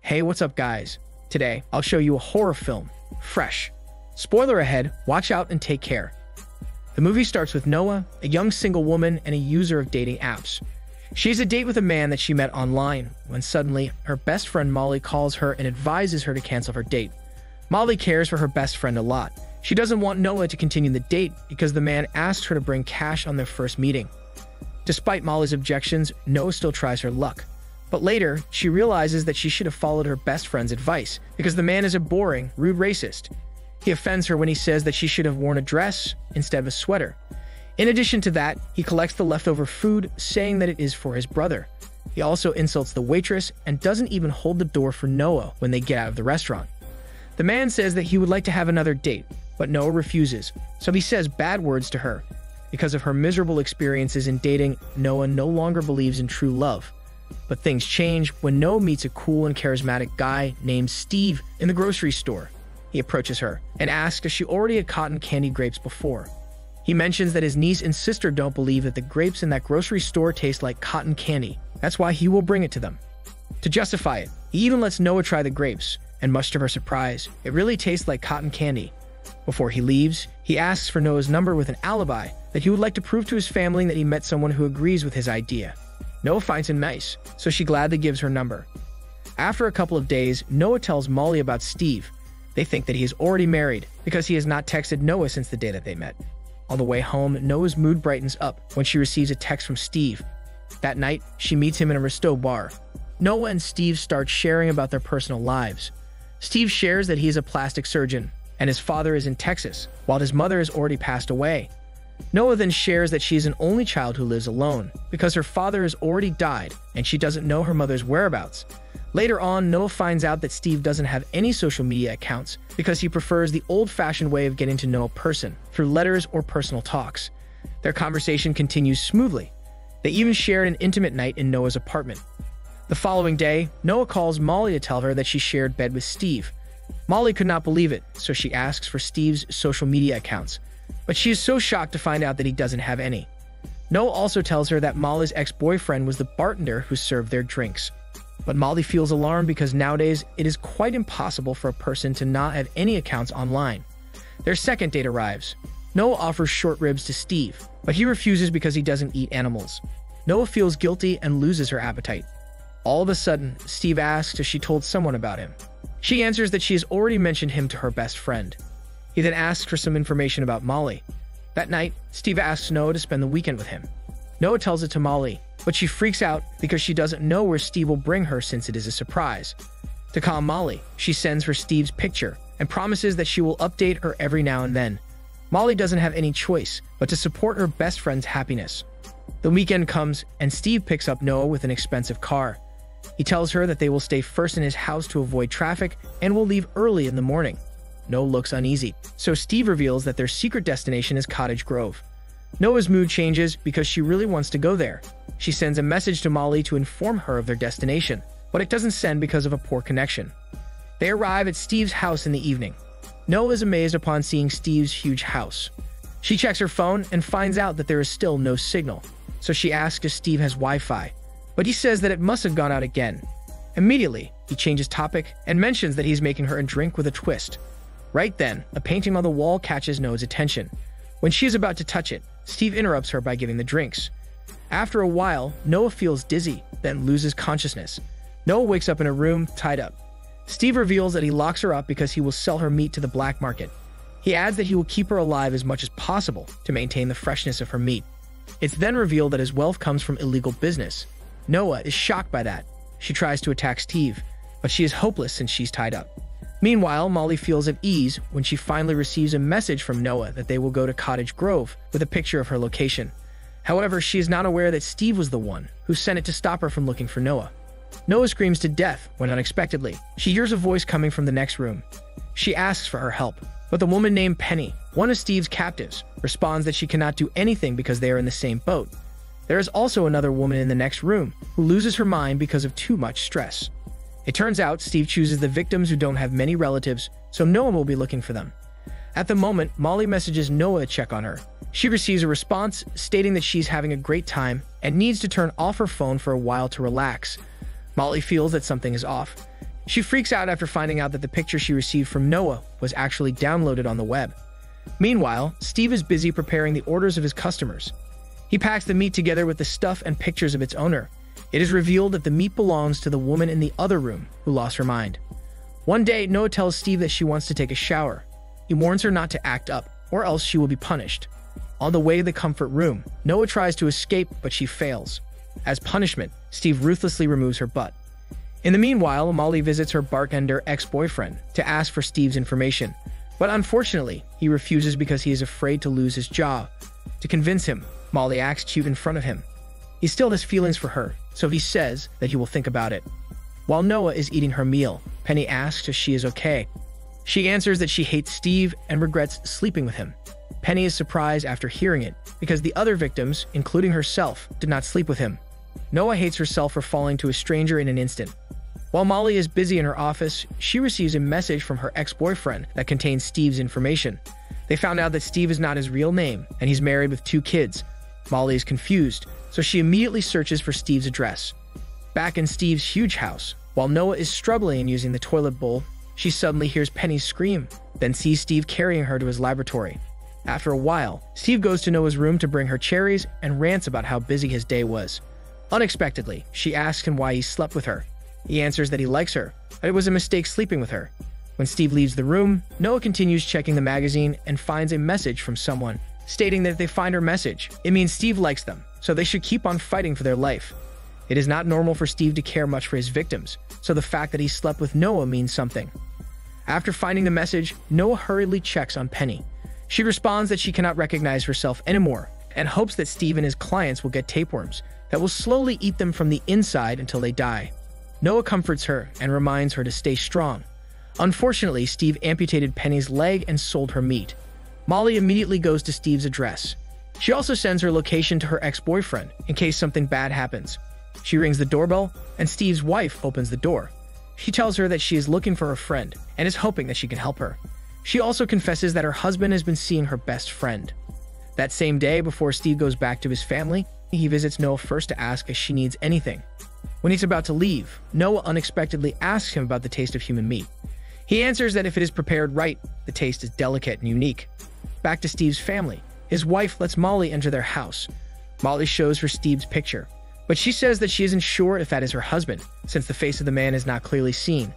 Hey, what's up, guys? Today, I'll show you a horror film, Fresh. Spoiler ahead, watch out and take care. The movie starts with Noah, a young single woman and a user of dating apps. She has a date with a man that she met online when suddenly her best friend Molly calls her and advises her to cancel her date. Molly cares for her best friend a lot. She doesn't want Noah to continue the date because the man asked her to bring cash on their first meeting. Despite Molly's objections, Noah still tries her luck. But later, she realizes that she should have followed her best friend's advice because the man is a boring, rude racist. He offends her when he says that she should have worn a dress instead of a sweater. In addition to that, he collects the leftover food, saying that it is for his brother. He also insults the waitress and doesn't even hold the door for Noah when they get out of the restaurant. The man says that he would like to have another date, but Noah refuses, so he says bad words to her. Because of her miserable experiences in dating, Noah no longer believes in true love. But things change when Noah meets a cool and charismatic guy named Steve in the grocery store. He approaches her and asks if she already had cotton candy grapes before. He mentions that his niece and sister don't believe that the grapes in that grocery store taste like cotton candy. That's why he will bring it to them. To justify it, he even lets Noah try the grapes, and much to her surprise, it really tastes like cotton candy. Before he leaves, he asks for Noah's number with an alibi that he would like to prove to his family that he met someone who agrees with his idea. Noah finds him nice, so she gladly gives her number. After a couple of days, Noah tells Molly about Steve. They think that he is already married because he has not texted Noah since the day that they met. On the way home, Noah's mood brightens up when she receives a text from Steve. That night, she meets him in a resto bar. Noah and Steve start sharing about their personal lives. Steve shares that he is a plastic surgeon and his father is in Texas, while his mother has already passed away. Noah then shares that she is an only child who lives alone because her father has already died and she doesn't know her mother's whereabouts. Later on, Noah finds out that Steve doesn't have any social media accounts because he prefers the old fashioned way of getting to know a person through letters or personal talks. Their conversation continues smoothly. They even shared an intimate night in Noah's apartment. The following day, Noah calls Molly to tell her that she shared bed with Steve. Molly could not believe it, so she asks for Steve's social media accounts but she is so shocked to find out that he doesn't have any. Noah also tells her that Molly's ex boyfriend was the bartender who served their drinks. But Molly feels alarmed because nowadays it is quite impossible for a person to not have any accounts online. Their second date arrives. Noah offers short ribs to Steve, but he refuses because he doesn't eat animals. Noah feels guilty and loses her appetite. All of a sudden, Steve asks if she told someone about him. She answers that she has already mentioned him to her best friend. He then asks for some information about Molly. That night, Steve asks Noah to spend the weekend with him. Noah tells it to Molly, but she freaks out because she doesn't know where Steve will bring her since it is a surprise. To calm Molly, she sends her Steve's picture and promises that she will update her every now and then. Molly doesn't have any choice but to support her best friend's happiness. The weekend comes, and Steve picks up Noah with an expensive car. He tells her that they will stay first in his house to avoid traffic and will leave early in the morning. Noah looks uneasy, so Steve reveals that their secret destination is Cottage Grove. Noah's mood changes because she really wants to go there. She sends a message to Molly to inform her of their destination, but it doesn't send because of a poor connection. They arrive at Steve's house in the evening. Noah is amazed upon seeing Steve's huge house. She checks her phone and finds out that there is still no signal, so she asks if Steve has Wi Fi, but he says that it must have gone out again. Immediately, he changes topic and mentions that he's making her a drink with a twist. Right then, a painting on the wall catches Noah's attention. When she is about to touch it, Steve interrupts her by giving the drinks. After a while, Noah feels dizzy, then loses consciousness. Noah wakes up in a room, tied up. Steve reveals that he locks her up because he will sell her meat to the black market. He adds that he will keep her alive as much as possible to maintain the freshness of her meat. It's then revealed that his wealth comes from illegal business. Noah is shocked by that. She tries to attack Steve, but she is hopeless since she's tied up. Meanwhile, Molly feels at ease when she finally receives a message from Noah that they will go to Cottage Grove with a picture of her location. However, she is not aware that Steve was the one who sent it to stop her from looking for Noah. Noah screams to death when unexpectedly, she hears a voice coming from the next room. She asks for her help, but the woman named Penny, one of Steve's captives, responds that she cannot do anything because they are in the same boat. There is also another woman in the next room who loses her mind because of too much stress. It turns out Steve chooses the victims who don't have many relatives, so no one will be looking for them. At the moment, Molly messages Noah to check on her. She receives a response stating that she's having a great time and needs to turn off her phone for a while to relax. Molly feels that something is off. She freaks out after finding out that the picture she received from Noah was actually downloaded on the web. Meanwhile, Steve is busy preparing the orders of his customers. He packs the meat together with the stuff and pictures of its owner. It is revealed that the meat belongs to the woman in the other room who lost her mind. One day, Noah tells Steve that she wants to take a shower. He warns her not to act up, or else she will be punished. On the way to the comfort room, Noah tries to escape, but she fails. As punishment, Steve ruthlessly removes her butt. In the meanwhile, Molly visits her bartender ex boyfriend to ask for Steve's information, but unfortunately, he refuses because he is afraid to lose his job. To convince him, Molly asks cute in front of him. He still has feelings for her, so he says that he will think about it. While Noah is eating her meal, Penny asks if she is okay. She answers that she hates Steve and regrets sleeping with him. Penny is surprised after hearing it because the other victims, including herself, did not sleep with him. Noah hates herself for falling to a stranger in an instant. While Molly is busy in her office, she receives a message from her ex boyfriend that contains Steve's information. They found out that Steve is not his real name and he's married with two kids. Molly is confused, so she immediately searches for Steve's address. Back in Steve's huge house, while Noah is struggling in using the toilet bowl, she suddenly hears Penny scream, then sees Steve carrying her to his laboratory. After a while, Steve goes to Noah's room to bring her cherries and rants about how busy his day was. Unexpectedly, she asks him why he slept with her. He answers that he likes her, but it was a mistake sleeping with her. When Steve leaves the room, Noah continues checking the magazine and finds a message from someone, stating that if they find her message, it means Steve likes them, so they should keep on fighting for their life. It is not normal for Steve to care much for his victims, so the fact that he slept with Noah means something. After finding the message, Noah hurriedly checks on Penny. She responds that she cannot recognize herself anymore and hopes that Steve and his clients will get tapeworms that will slowly eat them from the inside until they die. Noah comforts her and reminds her to stay strong. Unfortunately, Steve amputated Penny's leg and sold her meat. Molly immediately goes to Steve's address. She also sends her location to her ex-boyfriend in case something bad happens. She rings the doorbell, and Steve's wife opens the door. She tells her that she is looking for a friend and is hoping that she can help her. She also confesses that her husband has been seeing her best friend. That same day, before Steve goes back to his family, he visits Noah first to ask if she needs anything. When he's about to leave, Noah unexpectedly asks him about the taste of human meat. He answers that if it is prepared right, the taste is delicate and unique. Back to Steve's family, his wife lets Molly enter their house. Molly shows her Steve's picture, but she says that she isn't sure if that is her husband, since the face of the man is not clearly seen.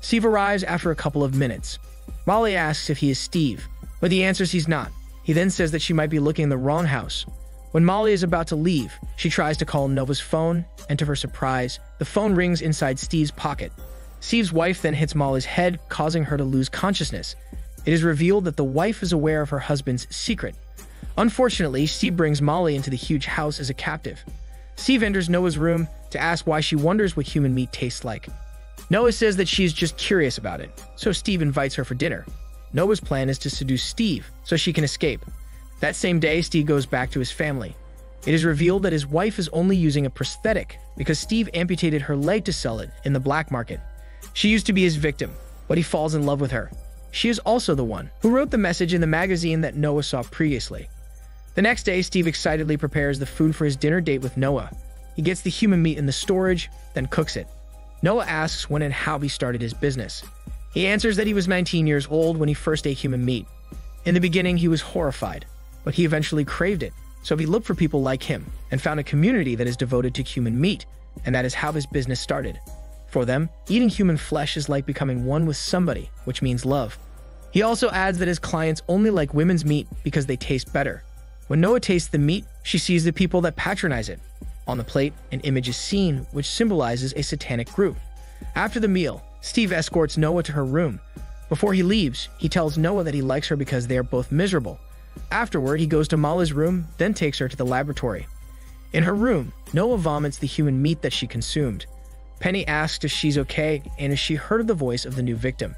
Steve arrives after a couple of minutes. Molly asks if he is Steve, but he answers he's not. He then says that she might be looking in the wrong house. When Molly is about to leave, she tries to call Noah's phone, and to her surprise, the phone rings inside Steve's pocket. Steve's wife then hits Molly's head, causing her to lose consciousness. It is revealed that the wife is aware of her husband's secret. Unfortunately, Steve brings Molly into the huge house as a captive. Steve enters Noah's room to ask why she wonders what human meat tastes like. Noah says that she is just curious about it, so Steve invites her for dinner. Noah's plan is to seduce Steve so she can escape. That same day, Steve goes back to his family. It is revealed that his wife is only using a prosthetic because Steve amputated her leg to sell it in the black market. She used to be his victim, but he falls in love with her. She is also the one who wrote the message in the magazine that Noah saw previously. The next day, Steve excitedly prepares the food for his dinner date with Noah. He gets the human meat in the storage, then cooks it. Noah asks when and how he started his business. He answers that he was 19 years old when he first ate human meat. In the beginning, he was horrified, but he eventually craved it, so he looked for people like him and found a community that is devoted to human meat, and that is how his business started. For them, eating human flesh is like becoming one with somebody, which means love. He also adds that his clients only like women's meat because they taste better. When Noah tastes the meat, she sees the people that patronize it. On the plate, an image is seen which symbolizes a satanic group. After the meal, Steve escorts Noah to her room. Before he leaves, he tells Noah that he likes her because they are both miserable. Afterward, he goes to Molly's room, then takes her to the laboratory. In her room, Noah vomits the human meat that she consumed. Penny asks if she's okay and if she heard of the voice of the new victim.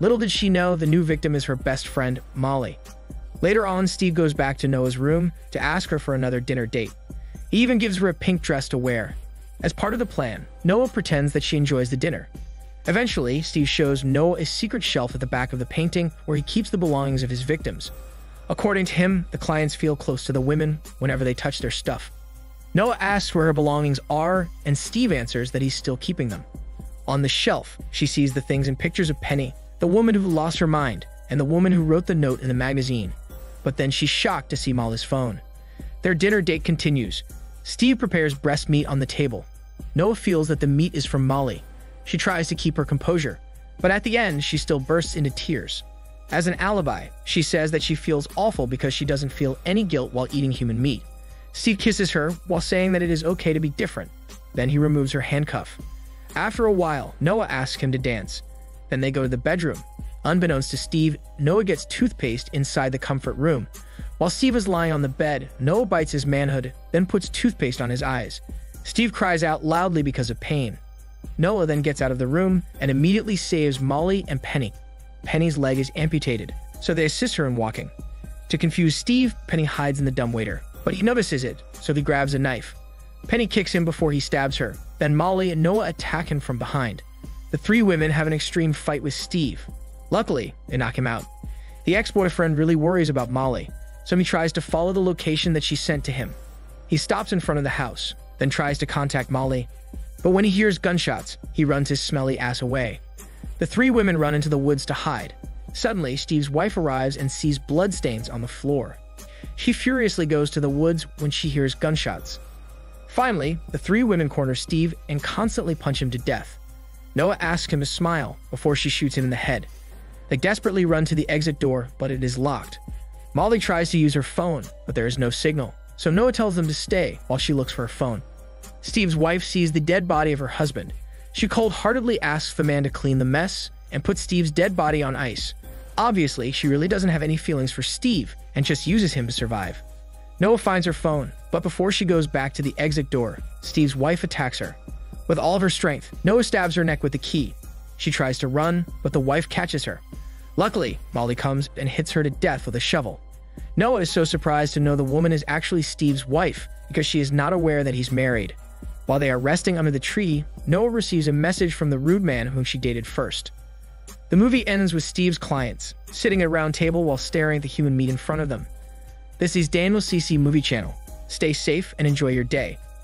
Little did she know the new victim is her best friend, Molly. Later on, Steve goes back to Noah's room to ask her for another dinner date. He even gives her a pink dress to wear. As part of the plan, Noah pretends that she enjoys the dinner. Eventually, Steve shows Noah a secret shelf at the back of the painting where he keeps the belongings of his victims. According to him, the clients feel close to the women whenever they touch their stuff. Noah asks where her belongings are, and Steve answers that he's still keeping them. On the shelf, she sees the things and pictures of Penny, the woman who lost her mind, and the woman who wrote the note in the magazine. But then she's shocked to see Molly's phone. Their dinner date continues. Steve prepares breast meat on the table. Noah feels that the meat is from Molly. She tries to keep her composure, but at the end, she still bursts into tears. As an alibi, she says that she feels awful because she doesn't feel any guilt while eating human meat. Steve kisses her while saying that it is okay to be different. Then he removes her handcuff. After a while, Noah asks him to dance. Then they go to the bedroom. Unbeknownst to Steve, Noah gets toothpaste inside the comfort room. While Steve is lying on the bed, Noah bites his manhood, then puts toothpaste on his eyes. Steve cries out loudly because of pain. Noah then gets out of the room and immediately saves Molly and Penny. Penny's leg is amputated, so they assist her in walking. To confuse Steve, Penny hides in the dumbwaiter, but he notices it, so he grabs a knife. Penny kicks him before he stabs her. Then Molly and Noah attack him from behind. The three women have an extreme fight with Steve. Luckily, they knock him out. The ex-boyfriend really worries about Molly, so he tries to follow the location that she sent to him. He stops in front of the house, then tries to contact Molly, but when he hears gunshots, he runs his smelly ass away. The three women run into the woods to hide. Suddenly, Steve's wife arrives and sees bloodstains on the floor. She furiously goes to the woods when she hears gunshots. Finally, the three women corner Steve and constantly punch him to death. Noah asks him to smile before she shoots him in the head. They desperately run to the exit door, but it is locked. Molly tries to use her phone, but there is no signal, so Noah tells them to stay while she looks for her phone. Steve's wife sees the dead body of her husband. She cold heartedly asks the man to clean the mess and put Steve's dead body on ice. Obviously, she really doesn't have any feelings for Steve and just uses him to survive. Noah finds her phone, but before she goes back to the exit door, Steve's wife attacks her. With all of her strength, Noah stabs her neck with the key. She tries to run, but the wife catches her. Luckily, Molly comes and hits her to death with a shovel. Noah is so surprised to know the woman is actually Steve's wife because she is not aware that he's married. While they are resting under the tree, Noah receives a message from the rude man whom she dated first. The movie ends with Steve's clients sitting at a round table while staring at the human meat in front of them. This is Daniel CC Movie Channel. Stay safe and enjoy your day.